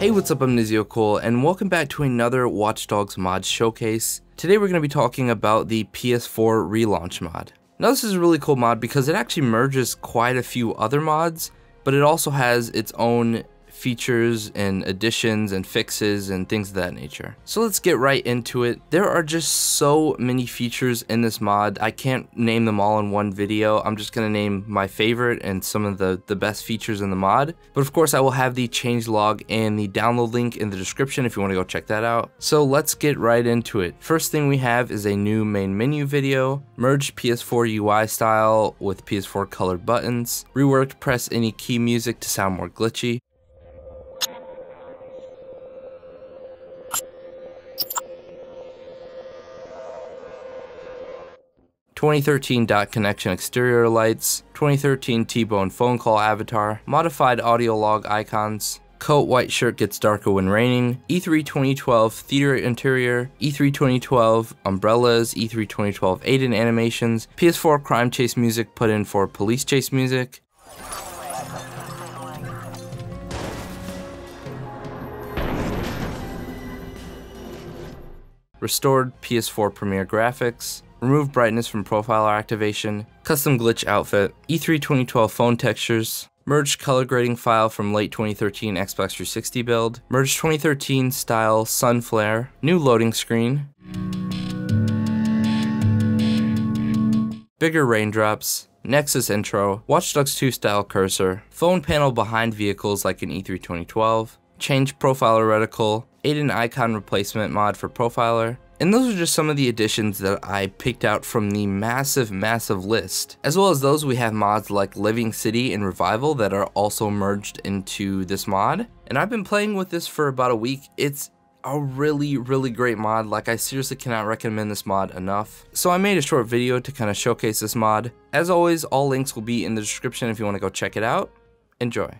Hey, what's up? I'm NizioCole, and welcome back to another Watch Dogs mod showcase. Today we're going to be talking about the PS4 relaunch mod. Now this is a really cool mod because it actually merges quite a few other mods, but it also has its own features and additions and fixes and things of that nature. So let's get right into it. There are just so many features in this mod. I can't name them all in one video. I'm just to name my favorite and some of the, the best features in the mod. But of course I will have the changelog and the download link in the description if you want to go check that out. So let's get right into it. First thing we have is a new main menu video, merged PS4 UI style with PS4 colored buttons, reworked press any key music to sound more glitchy, 2013 dot connection exterior lights, 2013 T-Bone phone call avatar, modified audio log icons, coat white shirt gets darker when raining, E3 2012 theater interior, E3 2012 umbrellas, E3 2012 Aiden animations, PS4 crime chase music put in for police chase music, restored PS4 Premiere graphics, remove brightness from profiler activation, custom glitch outfit, E3 2012 phone textures, merged color grading file from late 2013 Xbox 360 build, merged 2013 style sun flare, new loading screen, bigger raindrops, Nexus intro, Watch Dogs 2 style cursor, phone panel behind vehicles like in E3 2012, change profiler reticle, Aiden icon replacement mod for profiler, and those are just some of the additions that I picked out from the massive, massive list. As well as those, we have mods like Living City and Revival that are also merged into this mod. And I've been playing with this for about a week. It's a really, really great mod. Like, I seriously cannot recommend this mod enough. So I made a short video to kind of showcase this mod. As always, all links will be in the description if you want to go check it out. Enjoy.